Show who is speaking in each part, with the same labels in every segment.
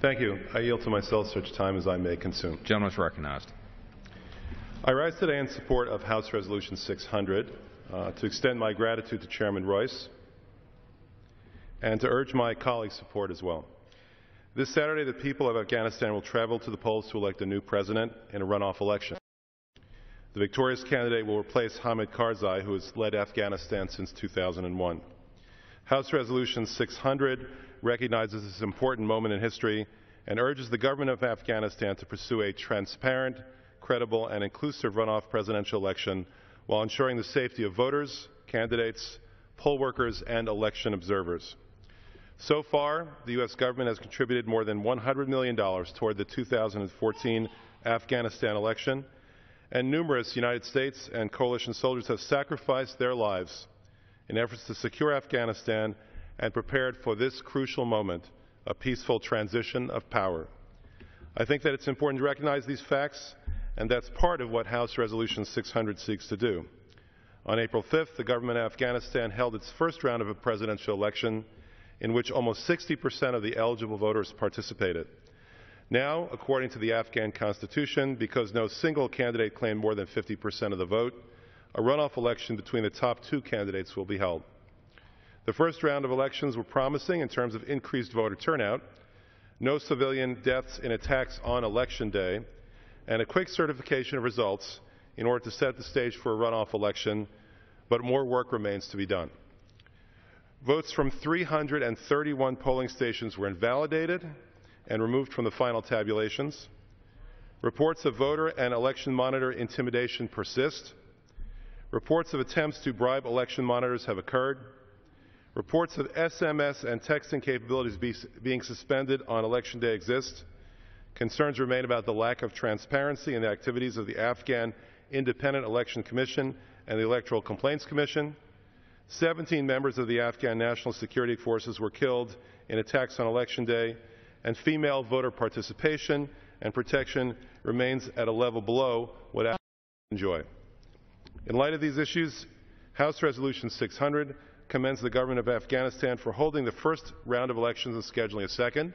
Speaker 1: Thank you. I yield to myself such time as I may consume.
Speaker 2: Gentleman is recognized.
Speaker 1: I rise today in support of House Resolution 600 uh, to extend my gratitude to Chairman Royce and to urge my colleagues' support as well. This Saturday, the people of Afghanistan will travel to the polls to elect a new president in a runoff election. The victorious candidate will replace Hamid Karzai, who has led Afghanistan since 2001. House Resolution 600 recognizes this important moment in history and urges the government of Afghanistan to pursue a transparent, credible, and inclusive runoff presidential election while ensuring the safety of voters, candidates, poll workers, and election observers. So far, the U.S. government has contributed more than $100 million toward the 2014 Afghanistan election, and numerous United States and coalition soldiers have sacrificed their lives in efforts to secure Afghanistan and prepared for this crucial moment, a peaceful transition of power. I think that it's important to recognize these facts, and that's part of what House Resolution 600 seeks to do. On April 5th, the government of Afghanistan held its first round of a presidential election in which almost 60% of the eligible voters participated. Now, according to the Afghan constitution, because no single candidate claimed more than 50% of the vote, a runoff election between the top two candidates will be held. The first round of elections were promising in terms of increased voter turnout, no civilian deaths in attacks on election day, and a quick certification of results in order to set the stage for a runoff election, but more work remains to be done. Votes from 331 polling stations were invalidated and removed from the final tabulations. Reports of voter and election monitor intimidation persist. Reports of attempts to bribe election monitors have occurred. Reports of SMS and texting capabilities be, being suspended on election day exist. Concerns remain about the lack of transparency in the activities of the Afghan Independent Election Commission and the Electoral Complaints Commission. 17 members of the Afghan National Security Forces were killed in attacks on election day, and female voter participation and protection remains at a level below what Afghans enjoy. In light of these issues, House Resolution 600 commends the government of Afghanistan for holding the first round of elections and scheduling a second,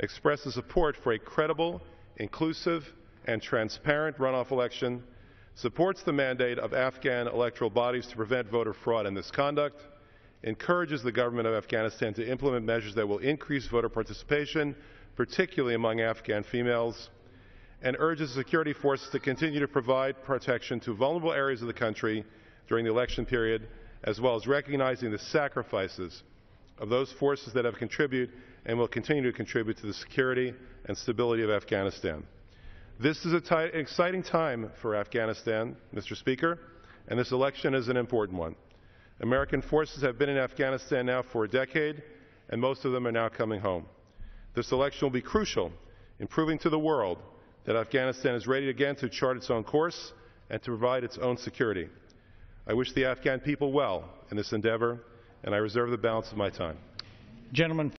Speaker 1: expresses support for a credible, inclusive, and transparent runoff election, supports the mandate of Afghan electoral bodies to prevent voter fraud and misconduct, encourages the government of Afghanistan to implement measures that will increase voter participation, particularly among Afghan females, and urges security forces to continue to provide protection to vulnerable areas of the country during the election period as well as recognizing the sacrifices of those forces that have contributed and will continue to contribute to the security and stability of Afghanistan. This is an exciting time for Afghanistan, Mr. Speaker, and this election is an important one. American forces have been in Afghanistan now for a decade, and most of them are now coming home. This election will be crucial in proving to the world that Afghanistan is ready again to chart its own course and to provide its own security. I wish the Afghan people well in this endeavor, and I reserve the balance of my time.
Speaker 3: Gentleman